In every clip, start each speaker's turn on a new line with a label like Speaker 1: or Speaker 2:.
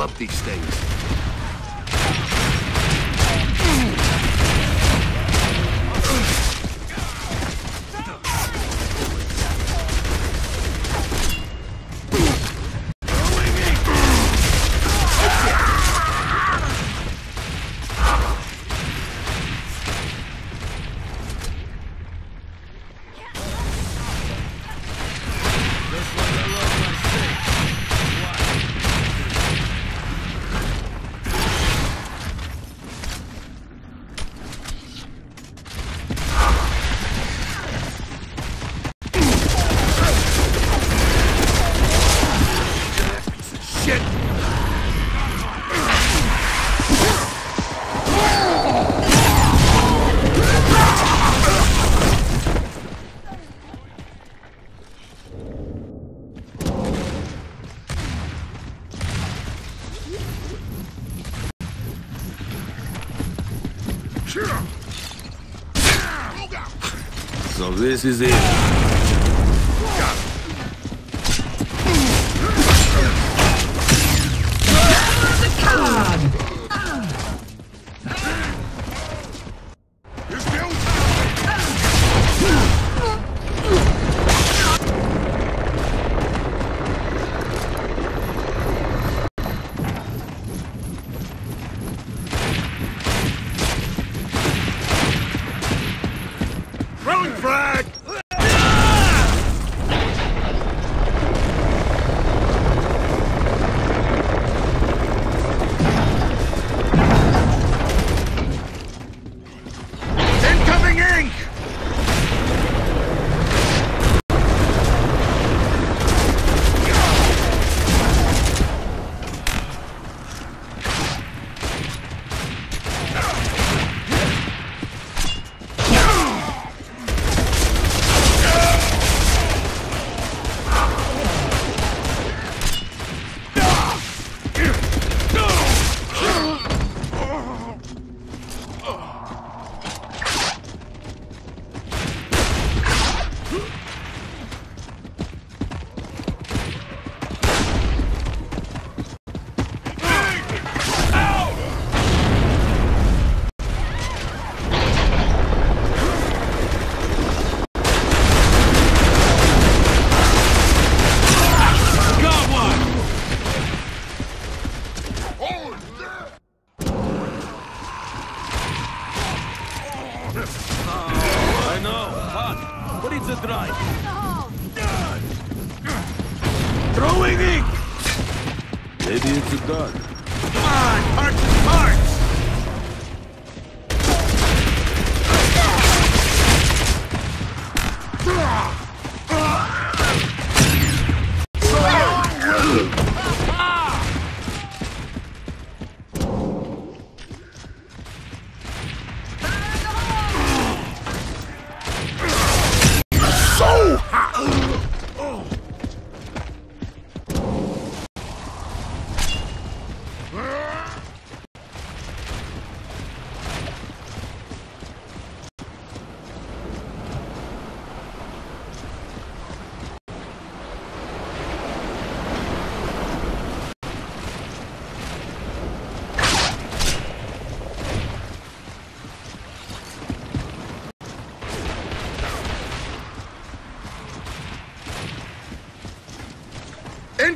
Speaker 1: love these things.
Speaker 2: This is
Speaker 1: it.
Speaker 2: Throwing ink! Maybe it's
Speaker 3: a gun.
Speaker 4: Come on, parts and parts!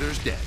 Speaker 4: losers dead.